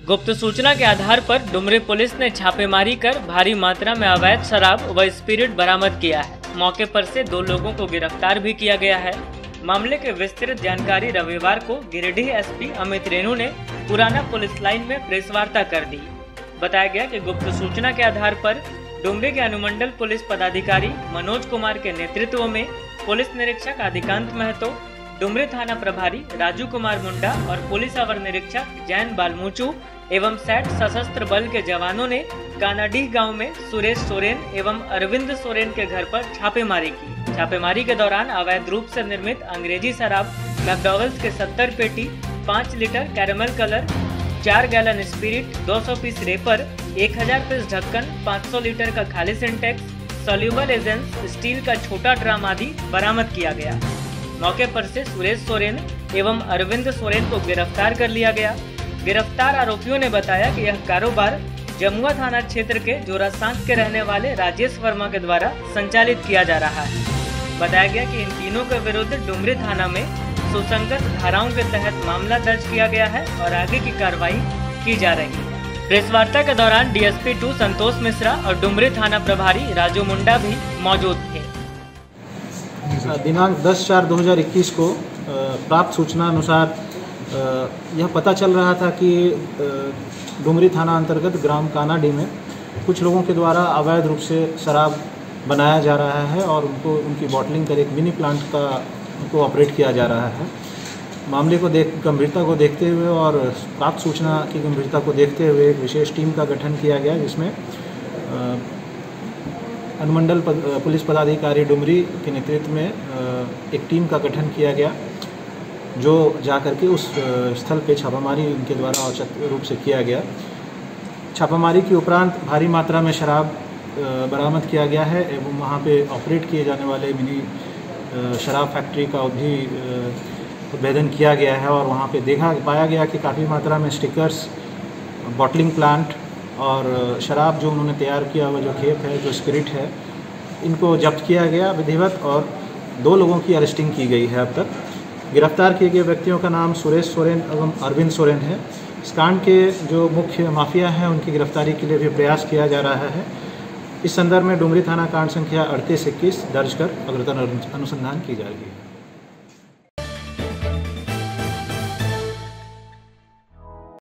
गुप्त सूचना के आधार पर डुमरी पुलिस ने छापेमारी कर भारी मात्रा में अवैध शराब व स्पिरिट बरामद किया है। मौके पर से दो लोगों को गिरफ़्तार भी किया गया है। मामले के विस्तृत जानकारी रविवार को गिरिडीह एसपी अमित रेणु ने पुराना पुलिस लाइन में प्रेस वार्ता कर दी। बताया गया कि गुप्त सूचना के आधार पर डुमरी के अनुमंडल पुलिस पदाधिकारी मनोज कुमार के नेतृत्व में पुलिस निरीक्षक आदिकांत महतो डुमरी थाना प्रभारी राजू कुमार मुंडा और पुलिस अवर निरीक्षक जैन बालमूचू एवं सैट सशस्त्र बल के जवानों ने कानाडीह गाँव में सुरेश सोरेन एवं अरविंद सोरेन के घर पर छापेमारी की। छापेमारी के दौरान अवैध रूप से निर्मित अंग्रेज़ी शराब मैकडॉवल्स के 70 पेटी 5 लीटर कैरमल कलर, चार gallon spirit 200 piece wrapper 1000 piece ढक्कन 500 लीटर का खाली सिंटेक्स, सोल्यूबल एजेंस स्टील का छोटा ड्राम आदि बरामद किया गया। मौके पर से सुरेश सोरेन एवं अरविंद सोरेन को गिरफ़्तार कर लिया गया। गिरफ़्तार आरोपियों ने बताया कि यह कारोबार जमुआ थाना क्षेत्र के जोरासांक के रहने वाले राजेश वर्मा के द्वारा संचालित किया जा रहा है। बताया गया कि इन तीनों के विरुद्ध डुमरी थाना में सुसंगत धाराओं के तहत मामला दर्ज किया गया है और आगे की कार्रवाई की जा रही है। प्रेस वार्ता के दौरान डीएसपी टू संतोष मिश्रा और डुमरी थाना प्रभारी राजू मुंडा भी मौजूद थे। दिनांक 10 चार 2021 को प्राप्त सूचना अनुसार यह पता चल रहा था कि डुमरी थाना अंतर्गत ग्राम कानाडी में कुछ लोगों के द्वारा अवैध रूप से शराब बनाया जा रहा है और उनको, उनकी बॉटलिंग कर एक मिनी प्लांट का उनको ऑपरेट किया जा रहा है। मामले को देख, गंभीरता को देखते हुए और प्राप्त सूचना की गंभीरता को देखते हुए एक विशेष टीम का गठन किया गया, जिसमें अनुमंडल पद, पुलिस पदाधिकारी डुमरी के नेतृत्व में एक टीम का गठन किया गया जो जा कर के उस स्थल पे छापामारी उनके द्वारा औचक रूप से किया गया। छापामारी के उपरांत भारी मात्रा में शराब बरामद किया गया है एवं वहाँ पे ऑपरेट किए जाने वाले मिनी शराब फैक्ट्री का भी उद्भेदन किया गया है और वहाँ पे देखा पाया गया कि काफ़ी मात्रा में स्टिकर्स बॉटलिंग प्लांट और शराब जो उन्होंने तैयार किया हुआ जो खेप है, जो स्पिरिट है, इनको जब्त किया गया विधिवत और दो लोगों की अरेस्टिंग की गई है अब तक। गिरफ़्तार किए गए व्यक्तियों का नाम सुरेश सोरेन एवं अरविंद सोरेन है। इस कांड के जो मुख्य माफिया हैं, उनकी गिरफ्तारी के लिए भी प्रयास किया जा रहा है। इस संदर्भ में डुमरी थाना कांड संख्या अड़तीस इक्कीस दर्ज कर अग्रतर अनुसंधान की जाएगी।